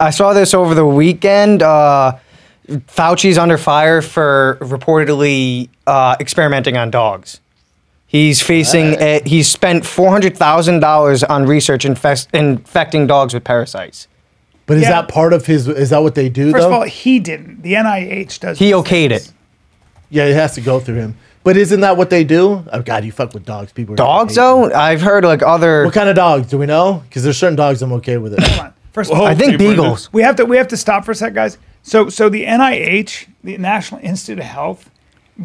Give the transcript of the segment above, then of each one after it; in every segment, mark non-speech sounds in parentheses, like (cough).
I saw this over the weekend. Uh, Fauci's under fire for reportedly uh, experimenting on dogs. He's facing. A, he's spent four hundred thousand dollars on research infest, infecting dogs with parasites. But is Yeah. that part of his? Is that what they do? First though? of all, he didn't. The NIH does. He okayed things. it. yeah, it has to go through him. But isn't that what they do? Oh God, you fuck with dogs. People. Dogs, hate you. though, I've heard like other. What kind of dogs do we know? Because there's certain dogs I'm okay with it. Hold on. First of all, Whoa. I think Okay, Brendan. beagles. we have to we have to stop for a sec, guys. So so the NIH, the National Institute of Health,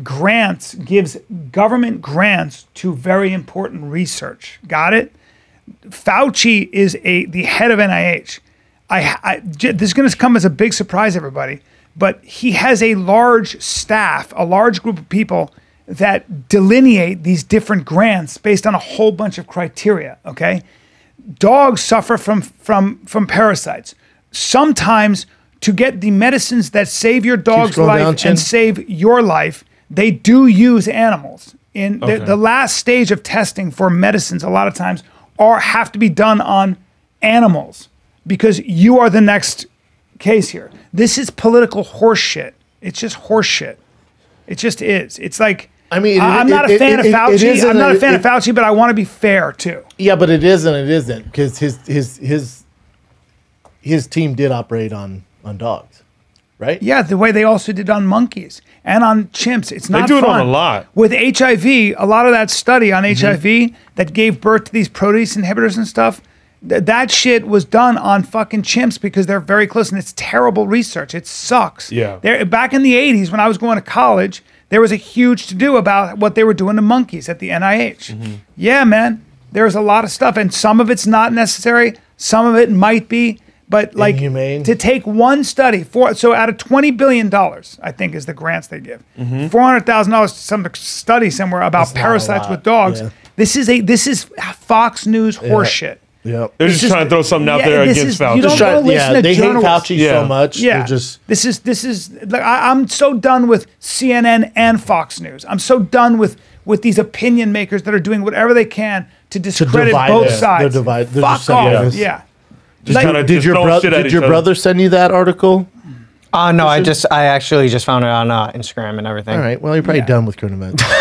grants gives government grants to very important research. Got it? Fauci is a the head of NIH. I, I j- this is going to come as a big surprise, everybody. But he has a large staff, a large group of people that delineate these different grants based on a whole bunch of criteria. Okay, dogs suffer from from from parasites. Sometimes to get the medicines that save your dog's life down, and save your life, they do use animals. In the, the last stage of testing for medicines, a lot of times are have to be done on animals because you are the next case here. This is political horseshit. It's just horseshit. It just is. It's like I mean, I- I'm not it- a fan it- of it- it Fauci. I'm not a- a fan it- of Fauci, but I want to be fair too. yeah, but it is and it isn't because his his his his team did operate on on dogs, right? Yeah, the way they also did on monkeys and on chimps. It's not They do it on a lot. With HIV, a lot of that study on Mm-hmm. HIV that gave birth to these protease inhibitors and stuff, th- that shit was done on fucking chimps because they're very close and it's terrible research. It sucks. Yeah. There, back in the 80s when I was going to college, there was a huge to do about what they were doing to monkeys at the NIH. Mm-hmm. Yeah, man. There's a lot of stuff, and some of it's not necessary. Some of it might be, but like Inhumane. to take one study for so out of twenty billion dollars, I think is the grants they give. hundred thousand dollars to some study somewhere about That's parasites with dogs. yeah. This is a this is Fox News horseshit. Yeah. They're It's just, trying to throw something out yeah, there against is- you Fauci. don't Just try- go listen yeah, to they hate. Fauci Yeah. so much. Yeah, They're just this is this is like I, I'm so done with CNN and Fox News. I'm so done with with these opinion makers that are doing whatever they can to discredit divide both us. sides. They're divide- they're Fuck off. separating Yeah. Just Like- kinda did just your throwing brother shit did each your brother send you that article? Uh, no, I just I actually just found it on uh, Instagram and everything. All right. Well, you're probably Yeah. done with current events. (laughs)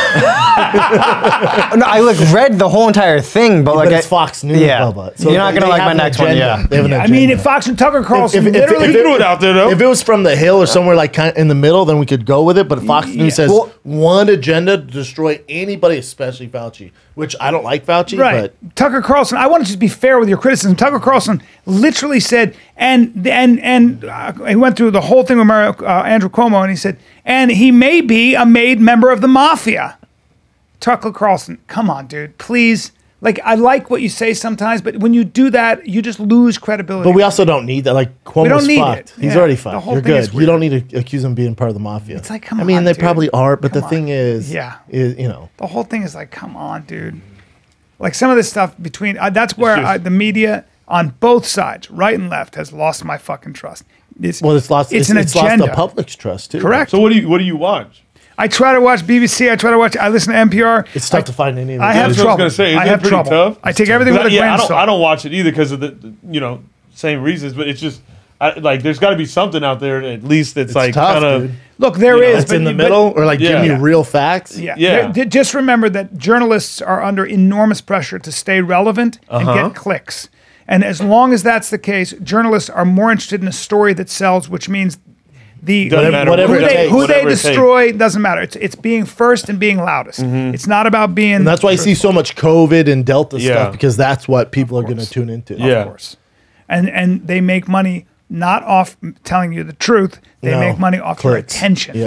No, I like read the whole entire thing, but like but it's I- Fox News, Yeah, Bubba. So you're not they gonna like have my an next one. agenda. Yeah, They have an I mean, agenda. if Fox and Tucker Carlson if- if- literally if You threw it out there though. If it was from the Hill or somewhere like kind of in the middle, then we could go with it. But Fox Yeah. News says Well- one agenda to destroy anybody, especially Fauci. Which I don't like Fauci, Right. but Tucker Carlson, I want to just be fair with your criticism. Tucker Carlson literally said, and and and uh, he went through the whole thing with Mario, uh, Andrew Cuomo, and he said, and he may be a made member of the mafia. Tucker Carlson, come on, dude, please. Like I like what you say sometimes, but when you do that, you just lose credibility. but we also don't need that. Like Cuomo's don't need fucked. it. He's Yeah. already fucked. You're good. You don't need to accuse him of being part of the mafia. It's like, come I mean, on, they dude. probably are, but Come the on. thing is, Yeah. is you know, the whole thing is like, come on, dude. Like some of this stuff between uh, that's where uh, the media on both sides, right and left, has lost my fucking trust. It's, well, it's lost. It's, an it's agenda. lost the public's trust too. Correct. so what do you what do you watch? I try to watch BBC. I try to watch. I listen to NPR. It's tough I, to find any. Of I have That's what I was trouble. gonna say. I Isn't it have pretty trouble. tough? I take everything with a yeah, grain I of don't salt. I don't watch it either because of the, the you know same reasons, but it's just I, like there's got to be something out there at least that's It's like kind of. Look, there You is. know, It's but in the but- middle, or like Yeah. giving Yeah. you real facts. Yeah. Yeah. Th- Just remember that journalists are under enormous pressure to stay relevant and Uh-huh. get clicks. And as long as that's the case, journalists are more interested in a story that sells, which means the Doesn't whatever who they, takes. who they it takes. destroy doesn't matter. It's it's being first and being loudest. Mm-hmm. It's not about being. And that's why you see so much COVID and Delta Yeah. stuff because that's what people are going to tune into. Yeah. of course. And and they make money not off telling you the truth. They No, make money off your attention. Yeah.